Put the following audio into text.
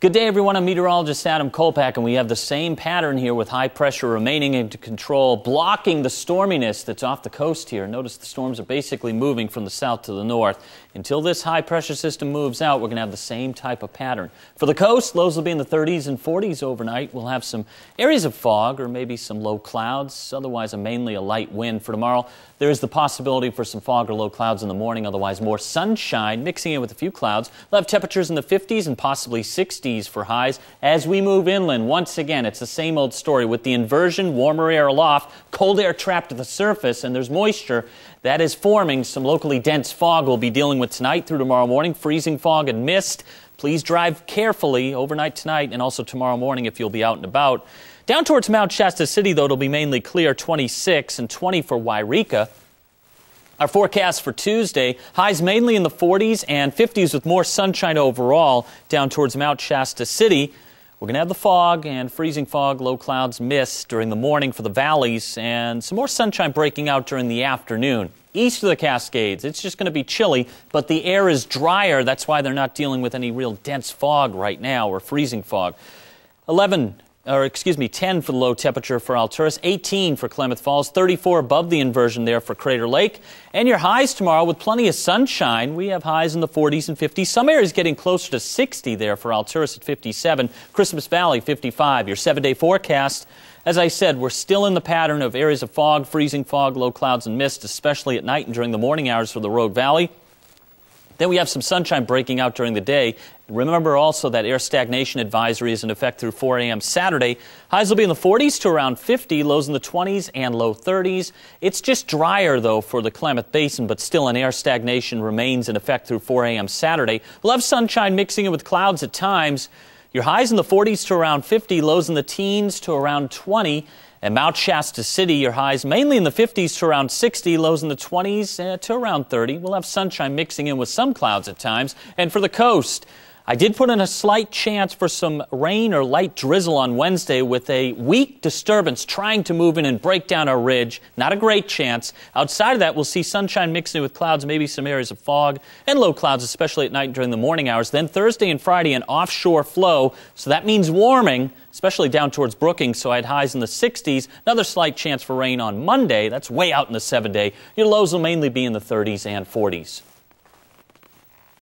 Good day, everyone. I'm meteorologist Adam Kolpak, and we have the same pattern here with high pressure remaining into control, blocking the storminess that's off the coast here. Notice the storms are basically moving from the south to the north. Until this high pressure system moves out, we're going to have the same type of pattern. For the coast, lows will be in the 30s and 40s overnight. We'll have some areas of fog or maybe some low clouds, otherwise, a mainly a light wind. For tomorrow, there is the possibility for some fog or low clouds in the morning, otherwise, more sunshine mixing in with a few clouds. We'll have temperatures in the 50s and possibly 60s for highs. As we move inland, once again, it's the same old story with the inversion, warmer air aloft, cold air trapped at the surface, and there's moisture that is forming some locally dense fog we'll be dealing with tonight through tomorrow morning, freezing fog and mist. Please drive carefully overnight tonight and also tomorrow morning if you'll be out and about. Down towards Mount Shasta City, though, it'll be mainly clear 26 and 20 for Yreka. Our forecast for Tuesday highs mainly in the 40s and 50s with more sunshine overall down towards Mount Shasta City. We're going to have the fog and freezing fog, low clouds, mist during the morning for the valleys, and some more sunshine breaking out during the afternoon. East of the Cascades, it's just going to be chilly, but the air is drier. That's why they're not dealing with any real dense fog right now or freezing fog. 11 or excuse me, 10 for the low temperature for Alturas, 18 for Klamath Falls, 34 above the inversion there for Crater Lake. And your highs tomorrow with plenty of sunshine. We have highs in the 40s and 50s. Some areas getting closer to 60 there for Alturas at 57, Christmas Valley 55. Your seven day forecast. As I said, we're still in the pattern of areas of fog, freezing fog, low clouds, and mist, especially at night and during the morning hours for the Rogue Valley. Then we have some sunshine breaking out during the day. Remember also that air stagnation advisory is in effect through 4 a.m. Saturday. Highs will be in the 40s to around 50, lows in the 20s and low 30s. It's just drier, though, for the Klamath Basin, but still an air stagnation remains in effect through 4 a.m. Saturday. We'll have sunshine mixing in with clouds at times. Your highs in the 40s to around 50, lows in the teens to around 20. And Mount Shasta City, your highs mainly in the 50s to around 60, lows in the 20s uh, to around 30. We'll have sunshine mixing in with some clouds at times. And for the coast, I did put in a slight chance for some rain or light drizzle on Wednesday with a weak disturbance trying to move in and break down our ridge. Not a great chance. Outside of that, we'll see sunshine mixing with clouds, maybe some areas of fog and low clouds, especially at night during the morning hours. Then Thursday and Friday, an offshore flow. So that means warming, especially down towards Brookings. So I had highs in the 60s. Another slight chance for rain on Monday. That's way out in the seven day. Your lows will mainly be in the 30s and 40s.